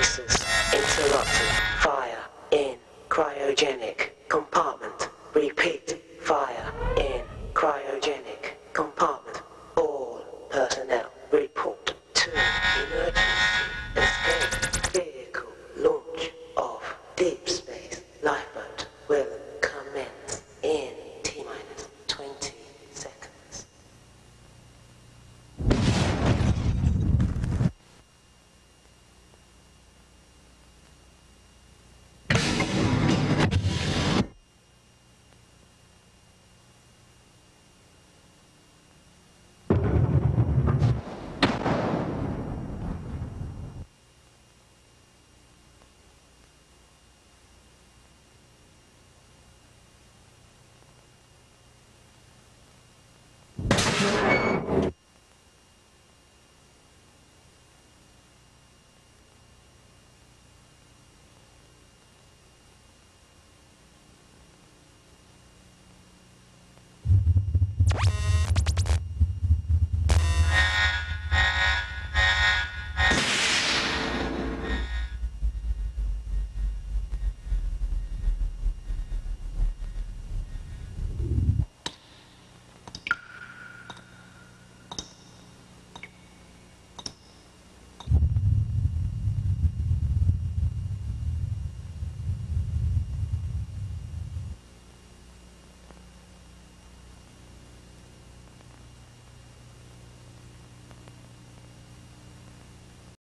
stasis, interrupted, fire in, cryogenic, compartment, repeat, fire in, cryogenic, compartment.